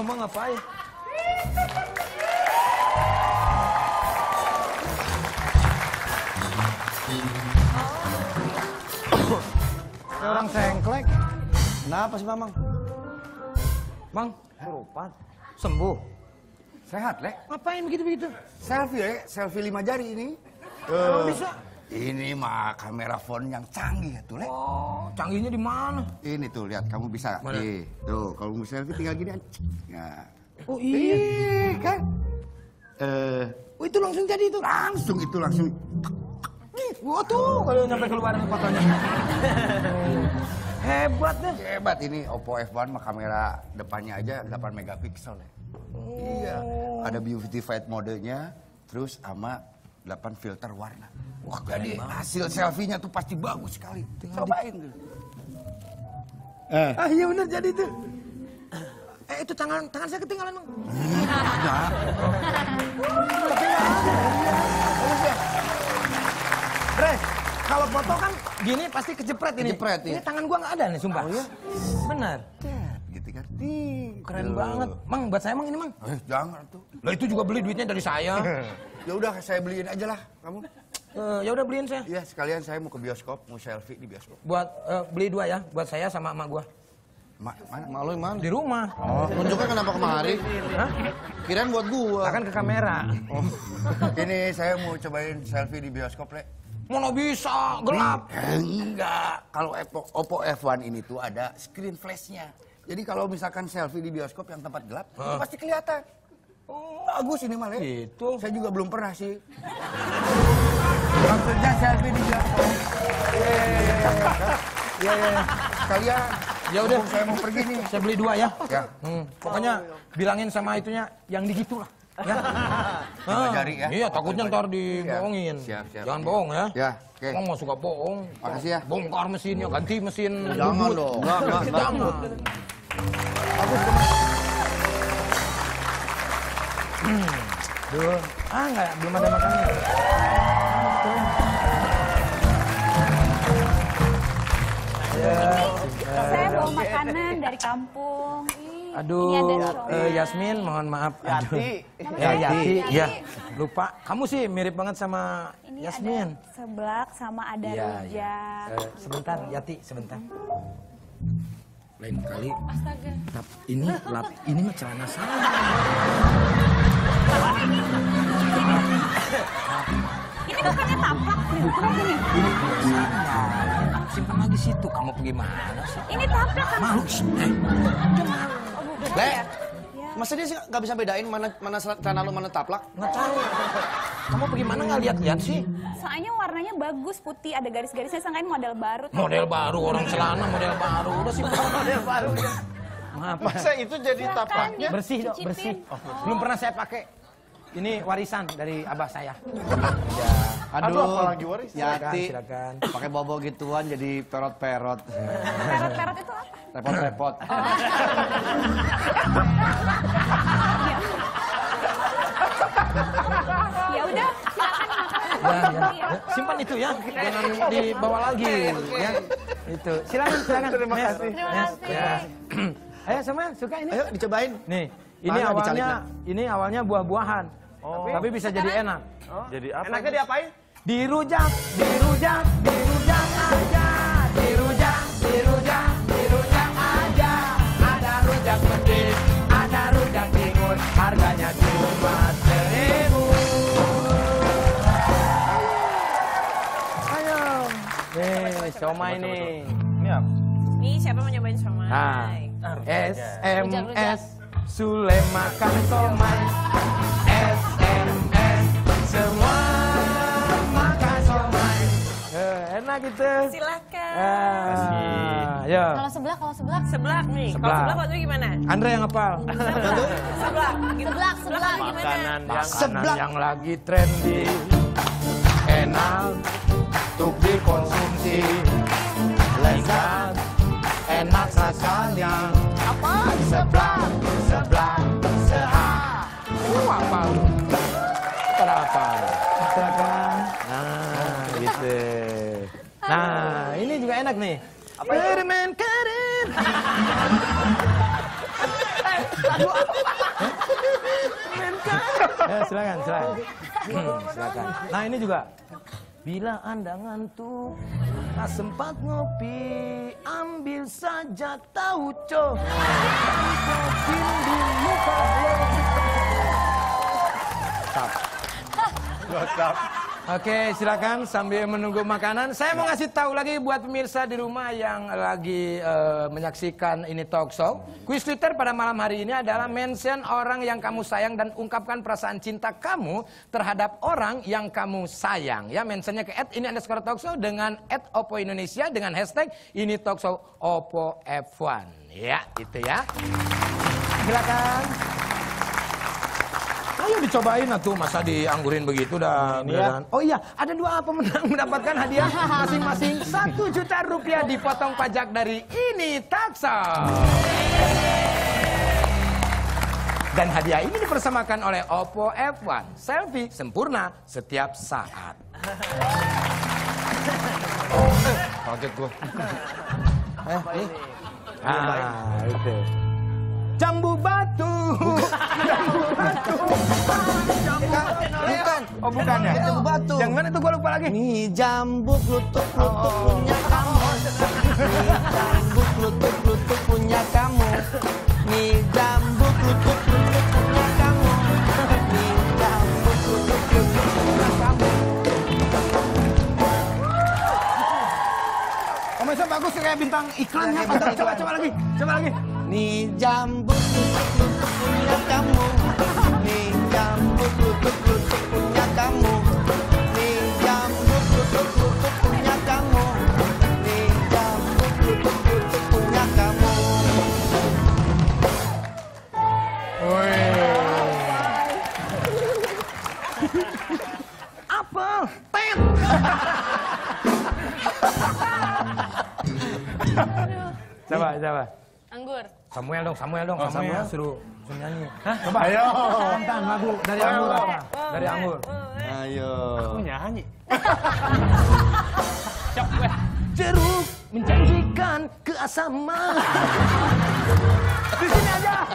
Mama ngapain? Kayak orang sengklek. Kenapa sih Mamang? Bang, kerupat. Sembuh. Sehat, Lek. Ngapain begitu-begitu? Selfie, Lek. Selfie lima jari ini. Emang bisa? Ini mah kamera phone yang canggih ya tuh, Lek. Oh, canggihnya di mana? Ini tuh, lihat. Kamu bisa. Mana? Nih, tuh. Kalau mau selfie tinggal gini aja. Nah. Oh iya. Ih, kan? Eh, Oh itu langsung jadi itu. langsung itu langsung. Wah tuh kalau nyampe keluar fotonya. Hebat deh. Hebat ini Oppo F1 mah kamera depannya aja 8 megapiksel ya. Iya. Ada beautified modenya, terus sama 8 filter warna. Wah, jadi hasil selfie-nya tuh pasti bagus sekali. Cobain tuh. Eh, Ah iya benar jadi itu. Eh itu tangan tangan saya ketinggalan dong. Bre, kalau foto kan gini pasti kejepret ini. Kejepret, iya. Ini tangan gua nggak ada nih, sumpah. Oh, iya? Benar. Gitu kan. Nih, Keren banget. Mang, buat saya mang ini mang. Eh, jangan tuh. Lah itu juga beli duitnya dari saya. Ya udah saya beliin aja lah kamu. Eh, ya udah beliin saya. Iya, sekalian saya mau ke bioskop, mau selfie di bioskop. Buat eh, beli dua ya, buat saya sama emak gua. Ma, mana? mak lu yang mana? Di rumah. Oh, kenapa kemari? Hah? Kirain buat gua. Akan ke kamera. Ini saya mau cobain selfie di bioskop, Lek. Mana bisa, gelap. Eh, Enggak, kalau Oppo, Oppo F1 ini tuh ada screen flashnya. Jadi kalau misalkan selfie di bioskop yang tempat gelap, itu pasti kelihatan. Oh, bagus ini malah. Gitu. Saya juga belum pernah sih. Maksudnya selfie di bioskop. Iya, iya. Sekalian. Ya udah. saya mau pergi nih. Saya beli dua ya. Ya. Hmm, pokoknya bilangin sama itunya yang di gitu lah. Ya. Ah, jari ya. Iya, takutnya ntar dibohongin. Siap, siap. Jangan bohong ya. Ya, oke. Kamu mah suka bohong. Makasih ya. Bongkar mesinnya, ganti mesin. Jangan dong. Enggak, enggak, enggak. Jangan. Hmm. Duh. Ah, enggak, belum ada makannya. Saya bawa makanan dari kampung. Ih, Aduh, Ini ada siomay. eh, Yasmin, mohon maaf. Aduh. Yati. Ya, Yati. Yati, Yati. ya. Lupa. Kamu sih mirip banget sama Ini Yasmin. ada seblak sama ada iya. rujak. Eh, sebentar, Yati, sebentar. Lain kali. Astaga. Ini lap, ini mah celana saya. Ini bukannya tapak. Nih? Ini saya. Simpan lagi situ. Kamu pergi mana sih? Ini tapak kan? Malu sih. Le, ya? masa dia sih nggak bisa bedain mana mana celana lu mana taplak? Nggak tahu. Kamu pergi mana nggak lihat-lihat sih? Soalnya warnanya bagus, putih, ada garis-garisnya. Sangkain model baru. Model baru, orang celana model baru. Udah sih. model baru. Maaf. Masa itu jadi taplaknya? Bersih bersih. Belum pernah saya pakai. Ini warisan dari abah saya. Aduh, apalagi waris? Yati. Silakan. Pakai bobo gituan jadi perot-perot. Perot-perot itu apa? Repot-repot. Ya udah, silakan makan. Ya, ya. Ya, simpan itu ya, jangan dibawa lagi. Ya, itu. Silakan, silakan. Terima kasih. Terima kasih. ya. Ayo sama suka ini? Ayo dicobain. Nih, ini awalnya ini awalnya buah-buahan. Tapi bisa jadi enak. Jadi apa? Enaknya diapain? Dirujak, dirujak, dirujak aja. Dirujak, dirujak, dirujak aja. Ada rujak petis, ada rujak timun. Harganya cuma seribu. Ayo. Nih, somai nih. Ini apa? Nih siapa mau nyobain somai? Nah, S M. S Sule makan somai. S gitu. Silakan. Ah, ya. Kalau sebelah, kalau sebelah. Seblak nih. Kalau Seblak. seblak waktu gimana? Andre yang ngepal. Seblak. Gitu. Seblak, seblak. waktu gimana? Makanan yang Makanan yang lagi trendy. Enak untuk dikonsumsi. Lezat, enak rasanya. Apa? Seblak, seblak, sehat. Uh, apa ini juga enak nih. Permen karet. Ya, silakan, silakan. Hmm, silakan. Nah, ini juga. Bila Anda ngantuk, tak sempat ngopi, ambil saja tauco. Kopi di muka lo. Stop. Oke, silakan sambil menunggu makanan. Saya mau ngasih tahu lagi buat pemirsa di rumah yang lagi eh, menyaksikan ini talk show. Quiz Twitter pada malam hari ini adalah mention orang yang kamu sayang dan ungkapkan perasaan cinta kamu terhadap orang yang kamu sayang. Ya, mentionnya ke ini underscore talk show dengan @oppo Indonesia dengan hashtag ini talk show Oppo F1. Ya, itu ya. Silakan. Ayo dicobain atuh masa dianggurin begitu dah. beneran. Oh iya, ada dua pemenang mendapatkan hadiah masing-masing satu juta rupiah dipotong pajak dari ini taksa. Dan hadiah ini dipersamakan oleh Oppo F1 Selfie sempurna setiap saat. Kaget gua. Eh, nih. Ah, itu. Jambu batu. Jambu batu. Bukan. Oh bukan ya? Jambu batu. Yang mana itu gua lupa lagi. Nih jambuk lutut lutut punya kamu. Nih jambuk lutut lutut punya kamu. Nih jambuk lutut lutut punya kamu. Nih jambuk lutut lutut punya kamu. Pemirsa bagus kayak bintang iklannya. Coba, coba, coba lagi. Coba lagi. Nih jambuk lutut lutut punya kamu. Nih jambuk lutut lutut punya kamu. Nih jambuk lutut lutut punya kamu. Nih jambuk lutut lutut punya kamu. Apel. Tet. coba, coba. Samuel dong, Samuel dong, Samuel suruh suruh nyanyi. Hah? Coba ayo. Tantang lagu dari anggur apa? Dari anggur. Ayo. nyanyi. Jeruk menjanjikan keasaman. Di sini aja.